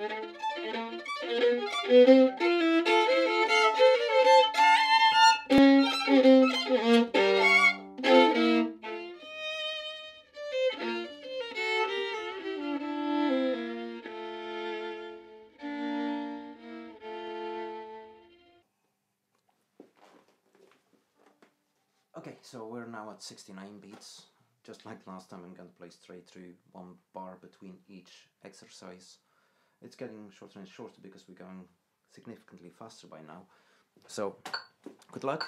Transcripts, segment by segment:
Okay, so we're now at 69 beats. Just like last time, I'm going to play straight through one bar between each exercise. It's getting shorter and shorter because we're going significantly faster by now. So, good luck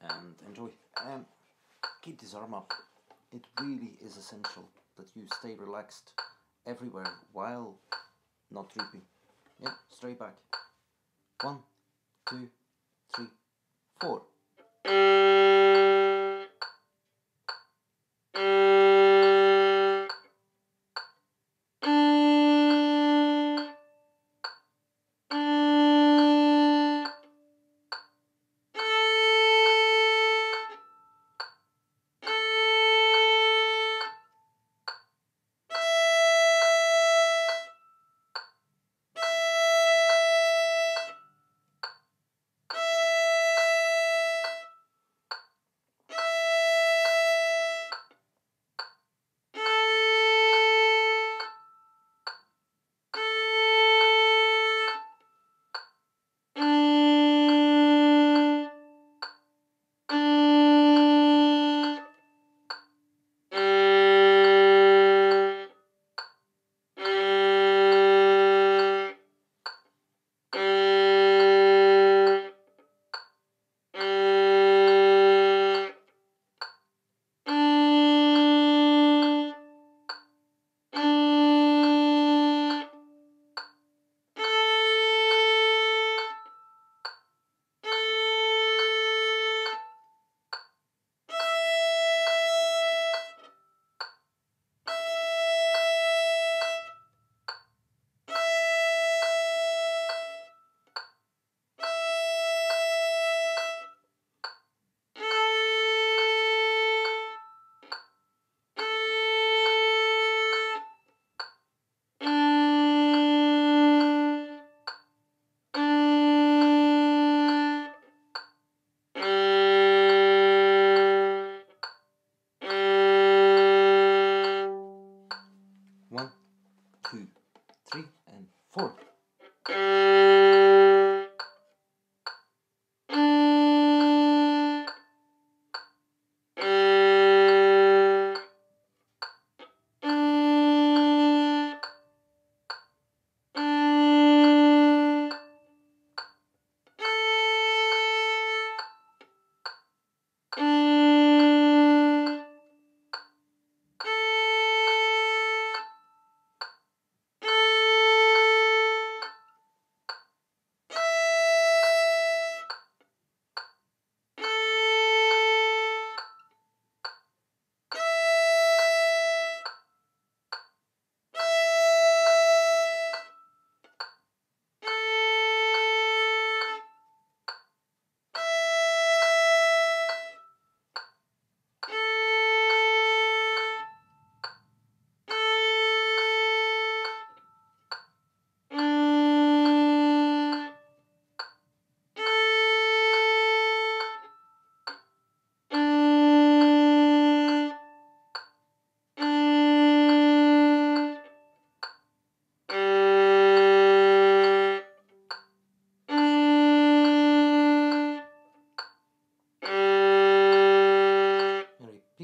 and enjoy. Um, keep this arm up. It really is essential that you stay relaxed everywhere while not drooping. Yeah, straight back. One, two, three, four.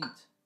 Repeat.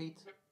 Margriet.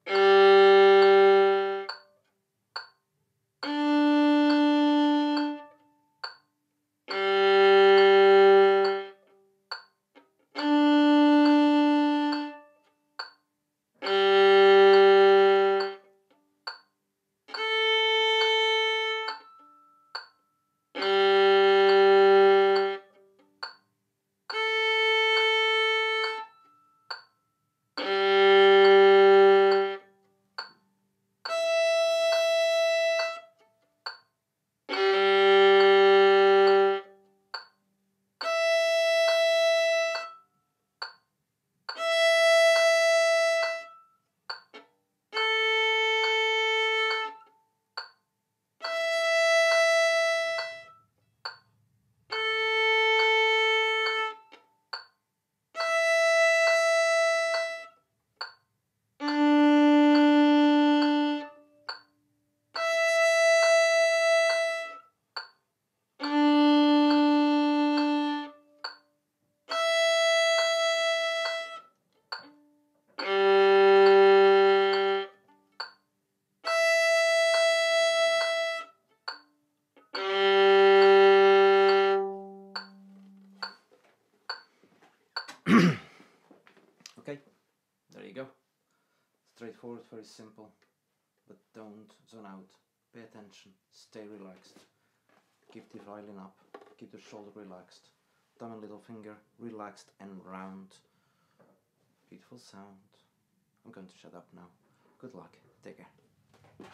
Straightforward, very simple, but don't zone out. Pay attention, stay relaxed. Keep the violin up, keep the shoulder relaxed. Thumb and little finger relaxed and round. Beautiful sound. I'm going to shut up now. Good luck. Take care.